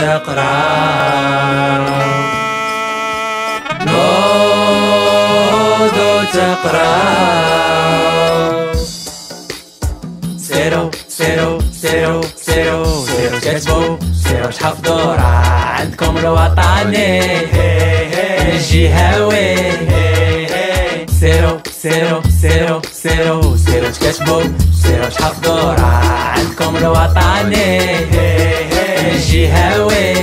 تقرا نوضو تقرا سيرو سيرو سيرو سيرو سيرو كتبو سيرو تحفظوا راه عندكم الوطني هاوي سيرو سيرو سيرو سيرو سيرو تكتبو سيرو تحفظوا راه عندكم الوطني هاوي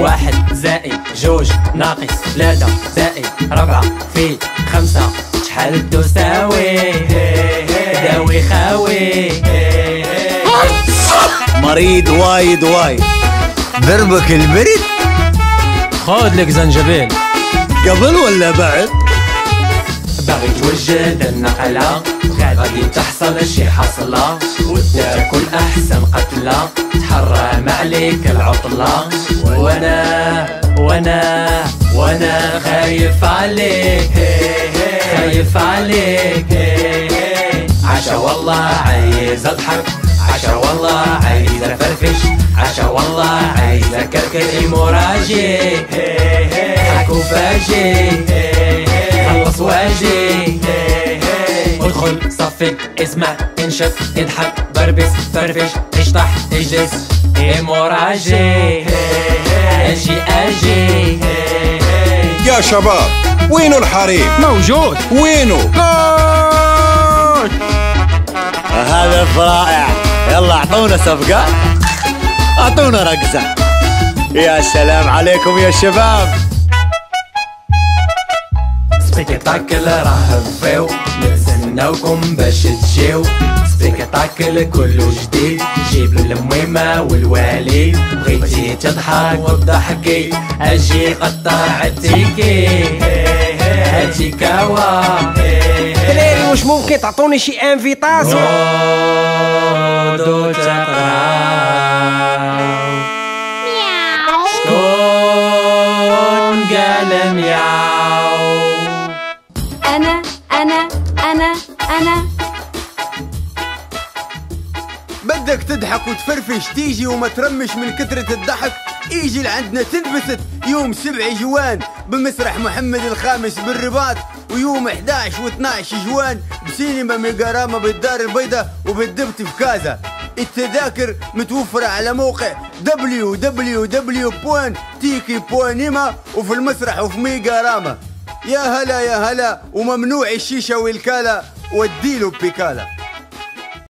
واحد زائد جوج ناقص ثلاثة زائد ربعة في خمسة. شحال تساوي داوي خاوي مريض وايد وايد. ضربك البرد خذ لك زنجبيل. قبل ولا بعد؟ باغي توجد النقلة غادي تحصل شي حصلة. وتاكل أحسن قتلة. عليك العطلة. وأنا وأنا وأنا خايف عليك. خايف عليك. عشا والله عايز اضحك. عشا والله عايز افرفش. عشا والله عايز اكركر مراجي حك وفاجي خلص واجي ادخل صفق اسمع انشف اضحك بربس فرفش اشطح اجلس. أجي أجي يا شباب وينو الحريم موجود. وينو؟ هدف رائع. يلا أعطونا صفقة. أعطونا رقصة. يا سلام عليكم يا شباب. spectacle راه فيو. نتسناوكم باش تجيو. spectacle كله جديد. جيب الميمة والوالي بغيتي تضحك وتضحكي أجي قطع ال ticket هاتي كاوا دراري واش ممكن تعطوني شي invitation نوضو تقراو شكون قال مياو أنا أنا أنا. بدك تضحك وتفرفش تيجي وما ترمش من كثرة الضحك. يجي لعندنا تنبسط يوم 7 جوان. بمسرح محمد الخامس بالرباط ويوم 11 و12 جوان. بسينما ميجاراما بالدار البيضاء وبالدبت في كازا. التذاكر متوفرة على موقع www.tiki.nima وفي المسرح وفي ميجاراما يا هلا يا هلا وممنوع الشيشة والكالا واديله بيكالا